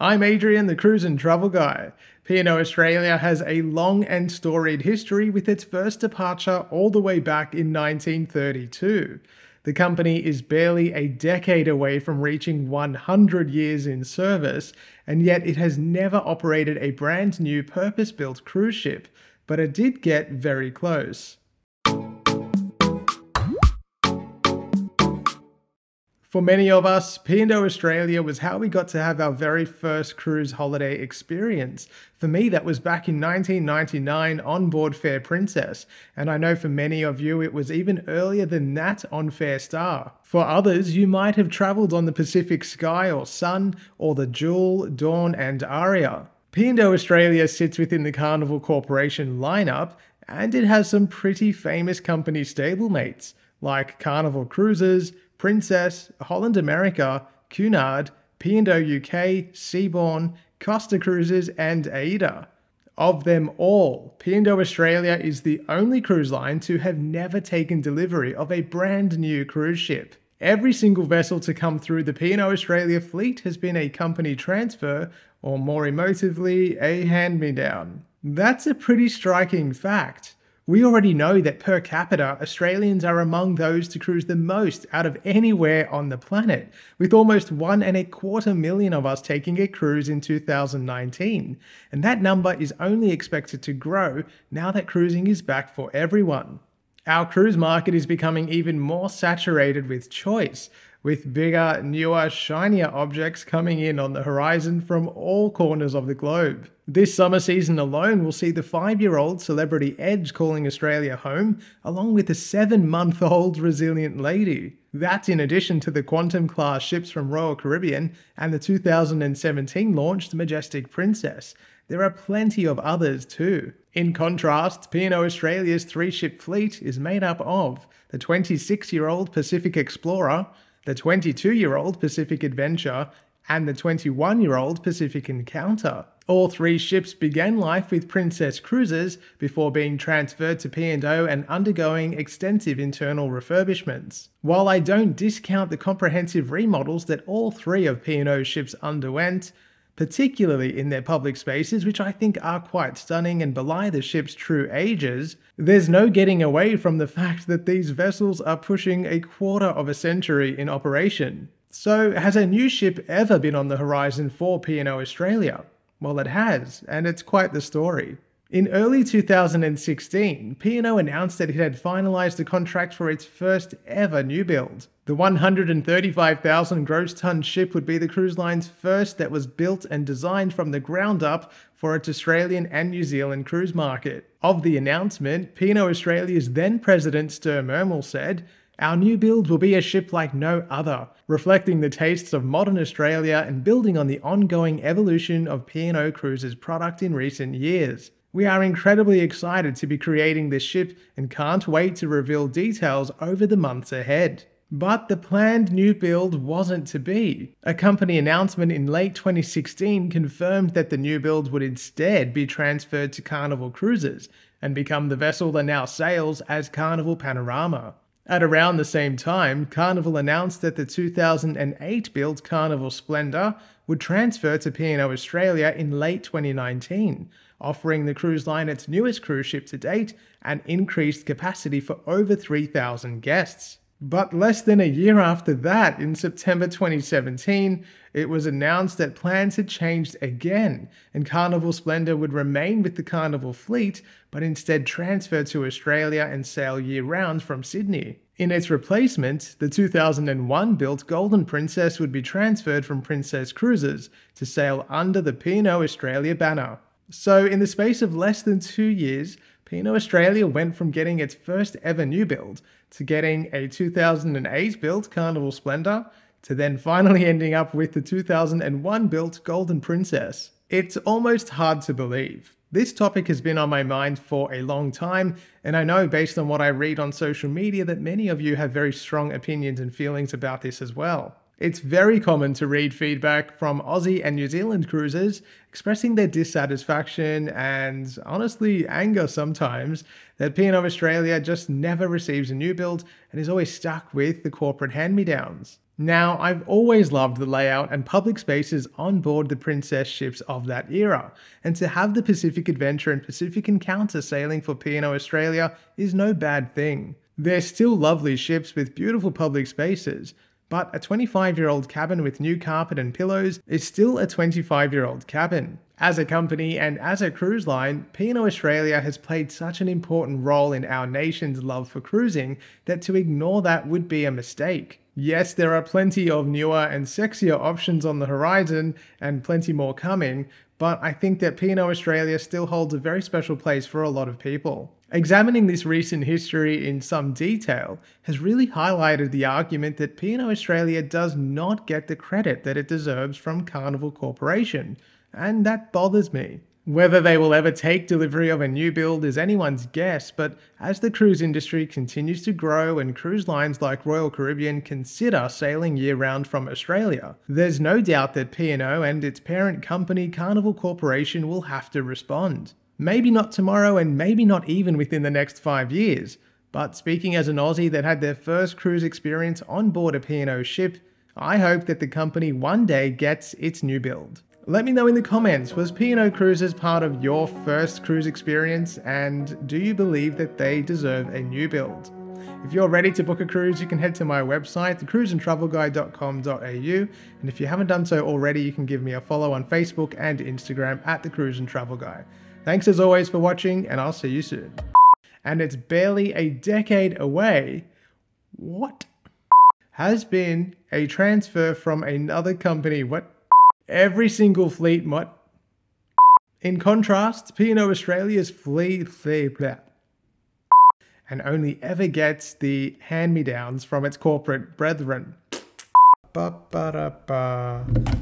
I'm Adrian, the cruise and travel guy. P&O Australia has a long and storied history with its first departure all the way back in 1932. The company is barely a decade away from reaching 100 years in service, and yet it has never operated a brand new purpose built cruise ship, but it did get very close. For many of us, P&O Australia was how we got to have our very first cruise holiday experience. For me, that was back in 1999 on board Fair Princess, and I know for many of you it was even earlier than that on Fair Star. For others, you might have travelled on the Pacific Sky or Sun, or the Jewel, Dawn, and Aria. P&O Australia sits within the Carnival Corporation lineup, and it has some pretty famous company stablemates, like Carnival Cruises, Princess, Holland America, Cunard, P&O UK, Seabourn, Costa Cruises, and AIDA. Of them all, P&O Australia is the only cruise line to have never taken delivery of a brand new cruise ship. Every single vessel to come through the P&O Australia fleet has been a company transfer, or more emotively, a hand-me-down. That's a pretty striking fact. We already know that per capita, Australians are among those to cruise the most out of anywhere on the planet, with almost one and a quarter million of us taking a cruise in 2019. And that number is only expected to grow now that cruising is back for everyone. Our cruise market is becoming even more saturated with choice, with bigger, newer, shinier objects coming in on the horizon from all corners of the globe. This summer season alone will see the five year old Celebrity Edge calling Australia home, along with a seven month old Resilient Lady. That's in addition to the Quantum class ships from Royal Caribbean and the 2017 launched Majestic Princess. There are plenty of others too. In contrast, P&O Australia's three ship fleet is made up of the 26 year old Pacific Explorer, the 22 year old Pacific Adventure, and the 21 year old Pacific Encounter. All three ships began life with Princess Cruises before being transferred to P&O and undergoing extensive internal refurbishments. While I don't discount the comprehensive remodels that all three of P&O's ships underwent, particularly in their public spaces, which I think are quite stunning and belie the ship's true ages, there's no getting away from the fact that these vessels are pushing a quarter of a century in operation. So, has a new ship ever been on the horizon for P&O Australia? Well, it has, and it's quite the story. In early 2016, P&O announced that it had finalized the contract for its first ever new build. The 135,000 gross ton ship would be the cruise line's first that was built and designed from the ground up for its Australian and New Zealand cruise market. Of the announcement, P&O Australia's then president Sture Myrmell said, our new build will be a ship like no other, reflecting the tastes of modern Australia and building on the ongoing evolution of P&O Cruises' product in recent years. We are incredibly excited to be creating this ship and can't wait to reveal details over the months ahead. But the planned new build wasn't to be. A company announcement in late 2016 confirmed that the new build would instead be transferred to Carnival Cruises and become the vessel that now sails as Carnival Panorama. At around the same time, Carnival announced that the 2008 built Carnival Splendor would transfer to P&O Australia in late 2019, offering the cruise line its newest cruise ship to date and increased capacity for over 3,000 guests. But less than a year after that, in September 2017, it was announced that plans had changed again, and Carnival Splendor would remain with the Carnival fleet, but instead transfer to Australia and sail year round from Sydney. In its replacement, the 2001 built Golden Princess would be transferred from Princess Cruises to sail under the P&O Australia banner. So, in the space of less than two years, P&O Australia went from getting its first ever new build to getting a 2008 built Carnival Splendor to then finally ending up with the 2001 built Golden Princess. It's almost hard to believe. This topic has been on my mind for a long time, and I know based on what I read on social media that many of you have very strong opinions and feelings about this as well. It's very common to read feedback from Aussie and New Zealand cruisers expressing their dissatisfaction and honestly anger sometimes that P&O Australia just never receives a new build and is always stuck with the corporate hand-me-downs. Now, I've always loved the layout and public spaces on board the Princess ships of that era, and to have the Pacific Adventure and Pacific Encounter sailing for P&O Australia is no bad thing. They're still lovely ships with beautiful public spaces, but a 25 year old cabin with new carpet and pillows is still a 25 year old cabin. As a company and as a cruise line, P&O Australia has played such an important role in our nation's love for cruising that to ignore that would be a mistake. Yes, there are plenty of newer and sexier options on the horizon and plenty more coming, but I think that P&O Australia still holds a very special place for a lot of people. Examining this recent history in some detail has really highlighted the argument that P&O Australia does not get the credit that it deserves from Carnival Corporation, and that bothers me. Whether they will ever take delivery of a new build is anyone's guess, but as the cruise industry continues to grow and cruise lines like Royal Caribbean consider sailing year-round from Australia, there's no doubt that P&O and its parent company Carnival Corporation will have to respond. Maybe not tomorrow and maybe not even within the next 5 years, but speaking as an Aussie that had their first cruise experience on board a P&O ship, I hope that the company one day gets its new build. Let me know in the comments, was P&O Cruises part of your first cruise experience and do you believe that they deserve a new build? If you're ready to book a cruise, you can head to my website, thecruiseandtravelguy.com.au, and if you haven't done so already, you can give me a follow on Facebook and Instagram at The Cruise and Travel Guy. Thanks as always for watching, and I'll see you soon. And it's barely a decade away. What? Has been a transfer from another company. What? Every single fleet mod. In contrast, P&O Australia's fleet, fleet and only ever gets the hand-me-downs from its corporate brethren. Ba -ba.